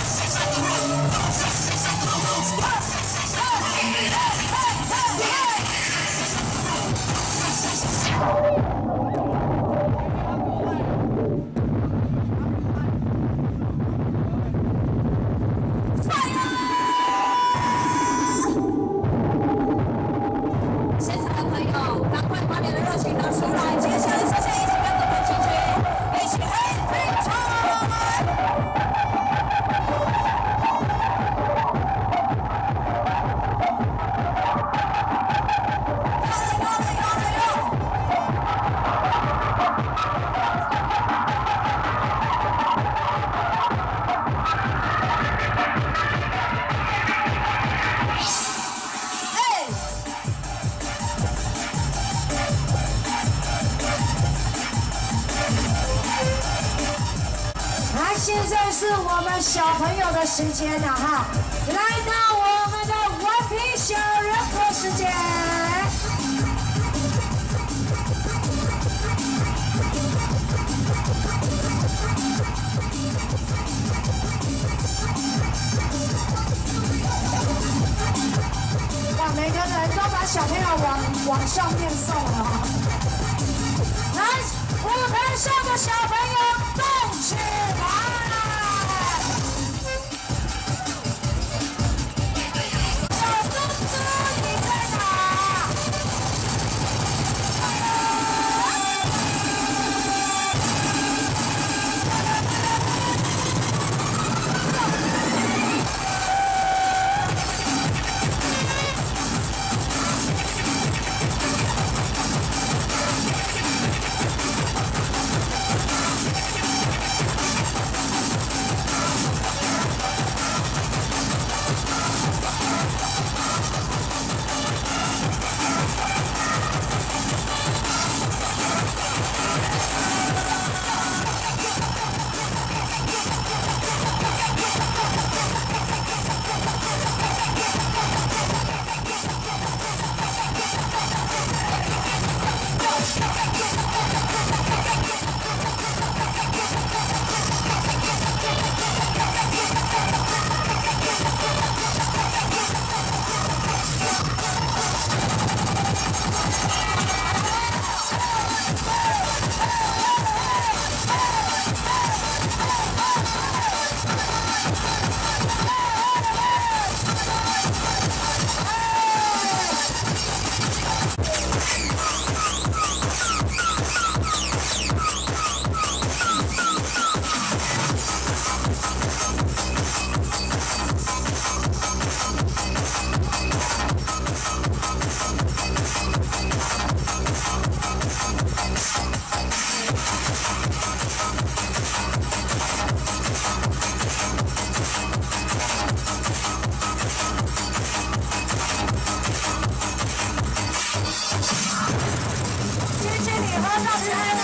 现现在是我们小朋友的时间了哈，来到我们的顽皮小人国时间。哇，每个人都把小朋友往往上面送了哈。来，舞台上的小朋友动起来！谢谢你喝到最爱的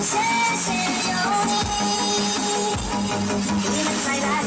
谢谢有你，你们在哪里？